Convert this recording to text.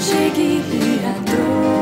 Shake it,